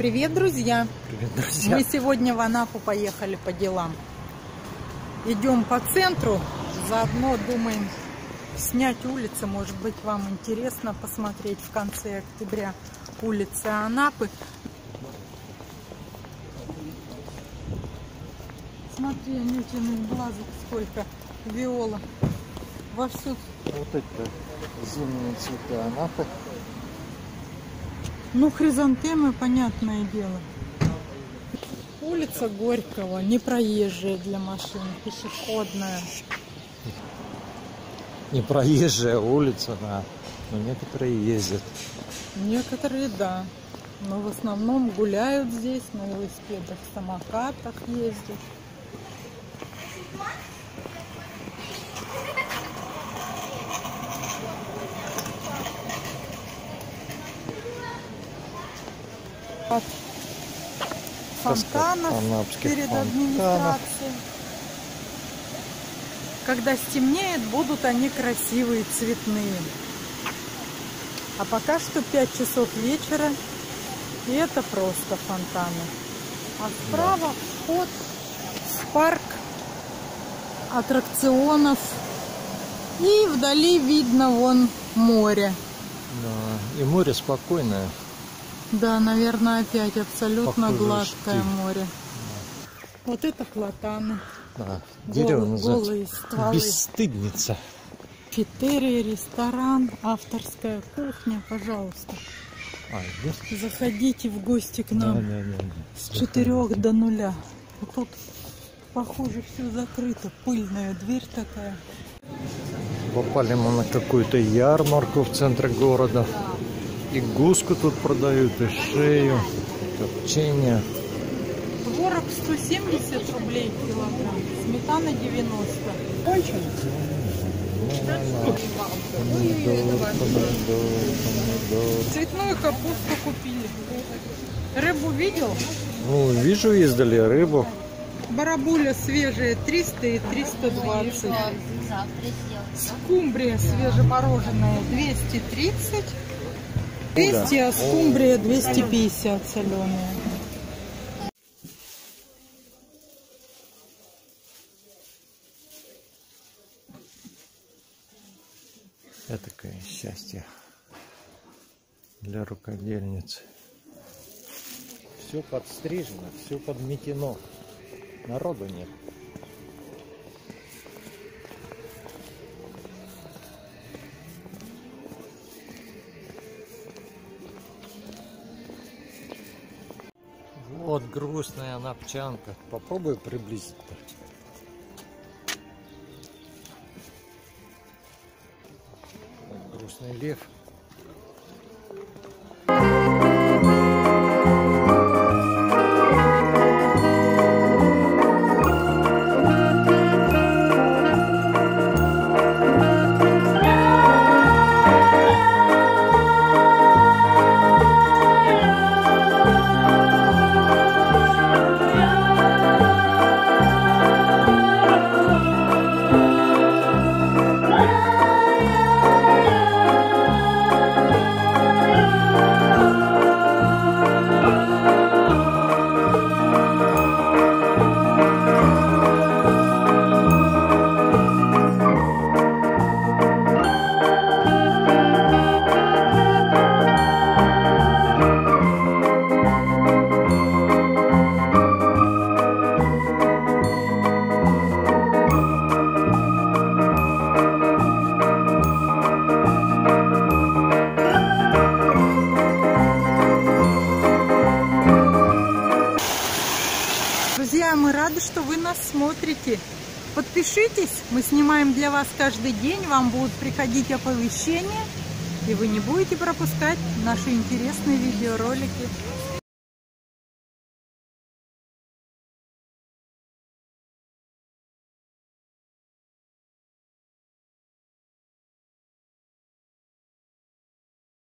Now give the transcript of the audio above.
Привет, друзья! Привет, друзья! Мы сегодня в Анапу поехали по делам. Идем по центру, заодно думаем снять улицы. Может быть, вам интересно посмотреть в конце октября улицы Анапы. Смотри, анютиных глазок сколько. Виола. Вовсю. Вот это зимние цветы Анапы. Ну, хризантемы, понятное дело. Улица Горького, не проезжая для машин, пешеходная. Не проезжая улица, да. Но некоторые ездят. Некоторые, да. Но в основном гуляют здесь, на велосипедах, самокатах ездят. Фонтанов перед фонтанов. администрацией. Когда стемнеет, будут они красивые, цветные. А пока что 5 часов вечера, и это просто фонтаны. А справа вход в парк аттракционов. И вдали видно вон море. Да. И море спокойное. Да, наверное, опять абсолютно Похоже, гладкое штиль. море. Вот это платаны. Да. Дерево Голые- голые стволы. Бесстыдница. Кафетерия, ресторан, авторская кухня, пожалуйста. А, есть? Заходите в гости к Да, нам да, да, да. с 4 до нуля. Вот тут, похоже, все закрыто. Пыльная дверь такая. Попали мы на какую-то ярмарку в центре города. И гуску тут продают, и шею, копчение. Творог 170 рублей килограмм, сметана 90. Помидор, помидор, помидор. Цветную капусту купили. Рыбу видел? Ну, вижу издали рыбу. Барабуля свежая 300 и 320. Скумбрия свежемороженая 230. 200, а скумбрия 250 соленая. Этакое счастье для рукодельниц. Все подстрижено, все подметено. Народу нет. Вот грустная напчанка. Попробуй приблизить-то. Вот грустный лев. Друзья, мы рады, что вы нас смотрите. Подпишитесь, мы снимаем для вас каждый день, вам будут приходить оповещения, и вы не будете пропускать наши интересные видеоролики.